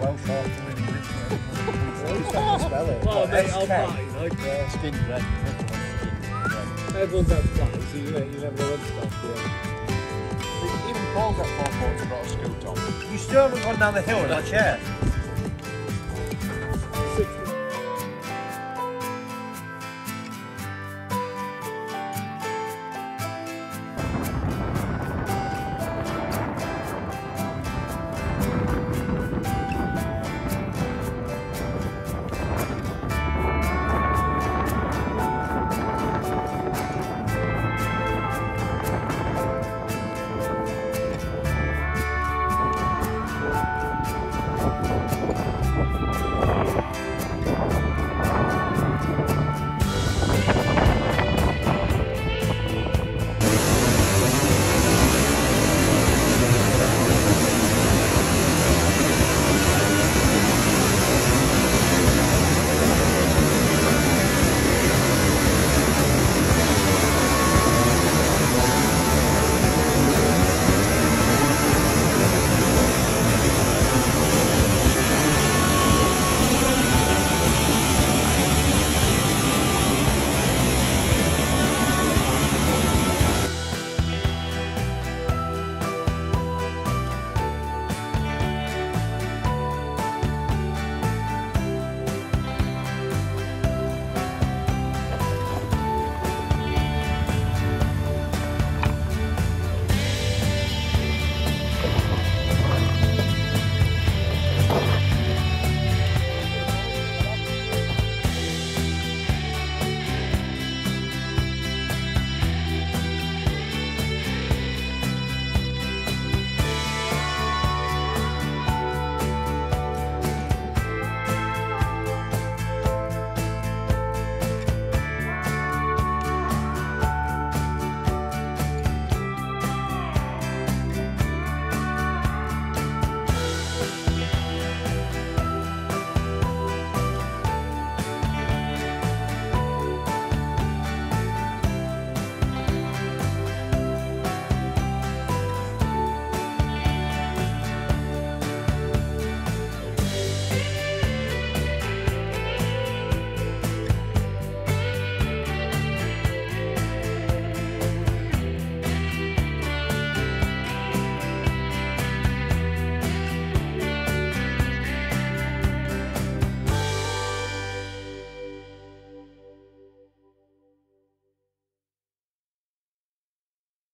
Welsh half to English. It's not spell it. Well, mate, I'll buy, you. Yeah. Skin red. Everyone's had flies, so you, you never know when stuff, yeah. Even Paul's got four quarters about a scoot on. You still haven't gone down the hill in that chair.